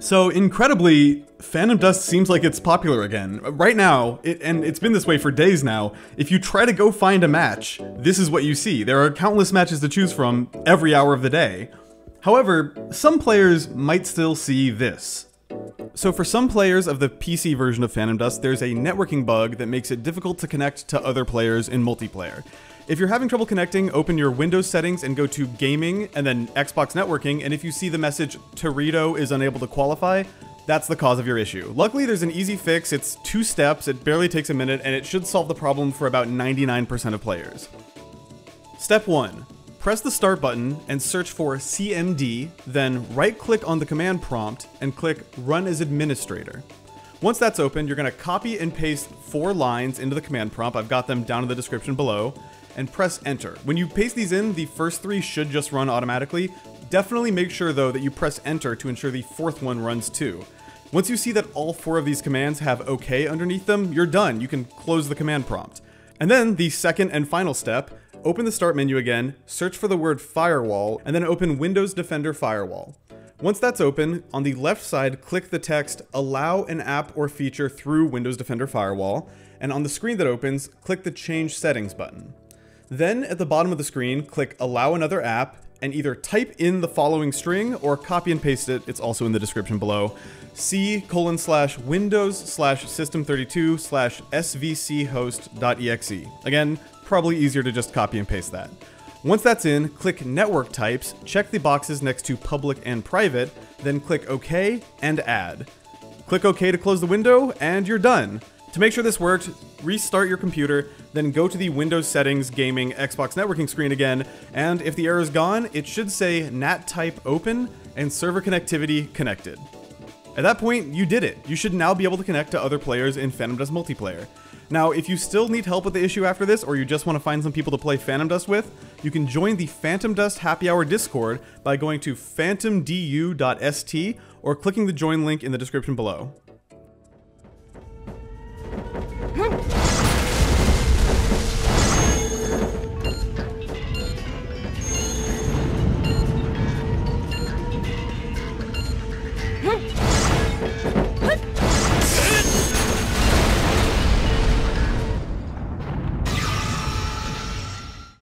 So incredibly, Phantom Dust seems like it's popular again. Right now, it, and it's been this way for days now, if you try to go find a match, this is what you see. There are countless matches to choose from every hour of the day. However, some players might still see this. So for some players of the PC version of Phantom Dust, there's a networking bug that makes it difficult to connect to other players in multiplayer. If you're having trouble connecting, open your Windows settings and go to Gaming and then Xbox Networking, and if you see the message Teredo is unable to qualify, that's the cause of your issue. Luckily, there's an easy fix, it's two steps, it barely takes a minute, and it should solve the problem for about 99% of players. Step 1. Press the start button and search for CMD, then right click on the command prompt and click Run as Administrator. Once that's open, you're going to copy and paste four lines into the command prompt. I've got them down in the description below and press enter. When you paste these in, the first three should just run automatically. Definitely make sure though that you press enter to ensure the fourth one runs too. Once you see that all four of these commands have OK underneath them, you're done. You can close the command prompt. And then the second and final step, open the start menu again, search for the word firewall, and then open Windows Defender Firewall. Once that's open, on the left side, click the text Allow an app or feature through Windows Defender Firewall, and on the screen that opens, click the Change Settings button. Then at the bottom of the screen, click allow another app and either type in the following string or copy and paste it, it's also in the description below, c colon slash windows slash system32 slash svchost.exe. Again, probably easier to just copy and paste that. Once that's in, click network types, check the boxes next to public and private, then click OK and add. Click OK to close the window, and you're done. To make sure this worked, restart your computer, then go to the Windows Settings Gaming Xbox Networking screen again, and if the error is gone, it should say NAT type open and server connectivity connected. At that point, you did it. You should now be able to connect to other players in Phantom Dust multiplayer. Now, if you still need help with the issue after this, or you just want to find some people to play Phantom Dust with, you can join the Phantom Dust Happy Hour Discord by going to phantomdu.st or clicking the join link in the description below.